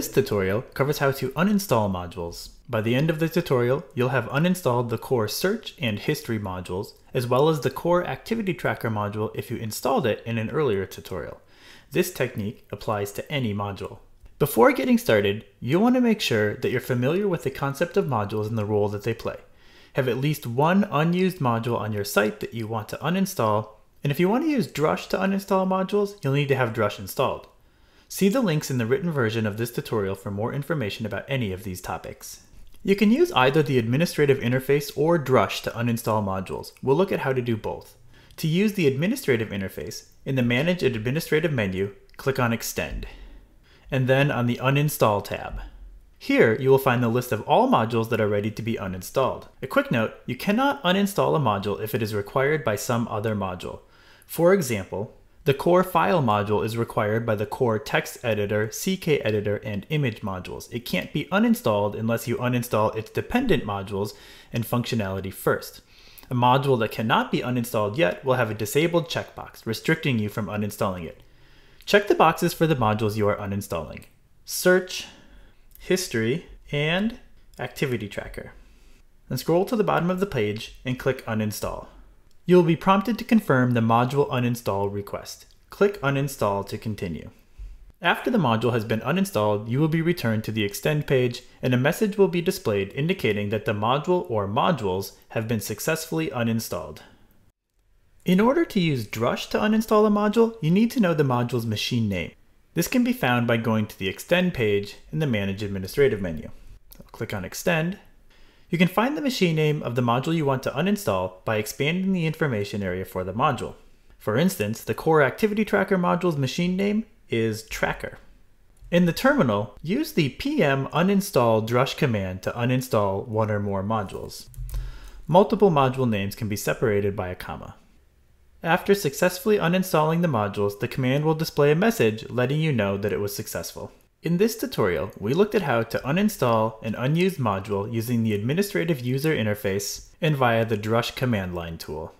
This tutorial covers how to uninstall modules. By the end of the tutorial, you'll have uninstalled the core search and history modules, as well as the core activity tracker module if you installed it in an earlier tutorial. This technique applies to any module. Before getting started, you'll want to make sure that you're familiar with the concept of modules and the role that they play. Have at least one unused module on your site that you want to uninstall, and if you want to use Drush to uninstall modules, you'll need to have Drush installed. See the links in the written version of this tutorial for more information about any of these topics. You can use either the administrative interface or Drush to uninstall modules. We'll look at how to do both. To use the administrative interface, in the Manage Administrative menu, click on Extend, and then on the Uninstall tab. Here, you will find the list of all modules that are ready to be uninstalled. A quick note, you cannot uninstall a module if it is required by some other module. For example, the core file module is required by the core text editor, CK editor, and image modules. It can't be uninstalled unless you uninstall its dependent modules and functionality first. A module that cannot be uninstalled yet will have a disabled checkbox, restricting you from uninstalling it. Check the boxes for the modules you are uninstalling. Search, History, and Activity Tracker. Then scroll to the bottom of the page and click Uninstall. You will be prompted to confirm the module uninstall request. Click Uninstall to continue. After the module has been uninstalled, you will be returned to the Extend page and a message will be displayed indicating that the module or modules have been successfully uninstalled. In order to use Drush to uninstall a module, you need to know the module's machine name. This can be found by going to the Extend page in the Manage Administrative menu. Click on Extend you can find the machine name of the module you want to uninstall by expanding the information area for the module. For instance, the Core Activity Tracker module's machine name is Tracker. In the terminal, use the pm uninstall drush command to uninstall one or more modules. Multiple module names can be separated by a comma. After successfully uninstalling the modules, the command will display a message letting you know that it was successful. In this tutorial, we looked at how to uninstall an unused module using the administrative user interface and via the Drush command line tool.